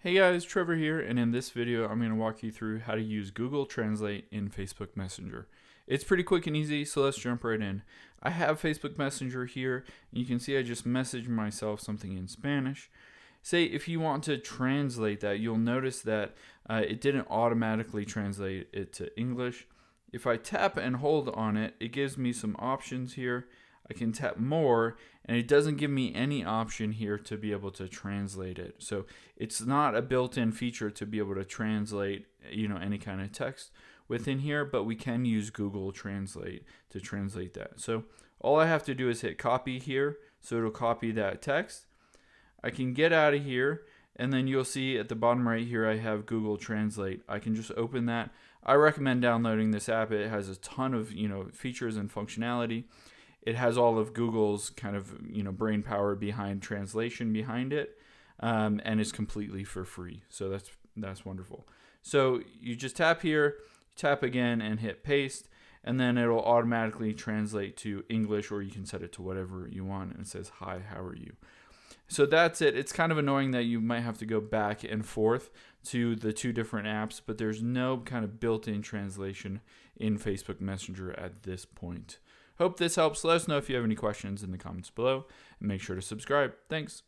Hey guys, Trevor here, and in this video I'm going to walk you through how to use Google Translate in Facebook Messenger. It's pretty quick and easy, so let's jump right in. I have Facebook Messenger here, and you can see I just messaged myself something in Spanish. Say if you want to translate that, you'll notice that uh, it didn't automatically translate it to English. If I tap and hold on it, it gives me some options here. I can tap more and it doesn't give me any option here to be able to translate it. So it's not a built-in feature to be able to translate, you know, any kind of text within here, but we can use Google Translate to translate that. So all I have to do is hit copy here, so it'll copy that text. I can get out of here and then you'll see at the bottom right here I have Google Translate. I can just open that. I recommend downloading this app. It has a ton of, you know, features and functionality it has all of Google's kind of you know brain power behind translation behind it, um, and it's completely for free. So that's that's wonderful. So you just tap here, tap again, and hit paste, and then it'll automatically translate to English, or you can set it to whatever you want. And it says, "Hi, how are you?" So that's it. It's kind of annoying that you might have to go back and forth to the two different apps, but there's no kind of built-in translation in Facebook Messenger at this point. Hope this helps. Let us know if you have any questions in the comments below. And make sure to subscribe. Thanks.